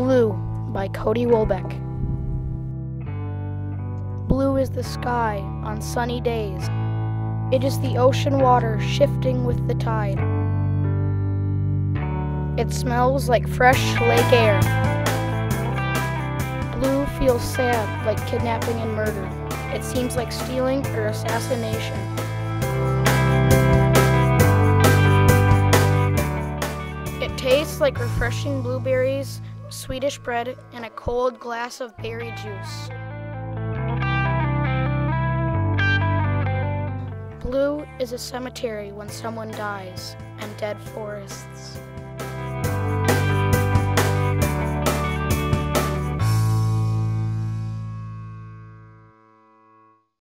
Blue by Cody Wolbeck. Blue is the sky on sunny days. It is the ocean water shifting with the tide. It smells like fresh lake air. Blue feels sad like kidnapping and murder. It seems like stealing or assassination. It tastes like refreshing blueberries, Swedish bread, and a cold glass of berry juice. Blue is a cemetery when someone dies, and dead forests.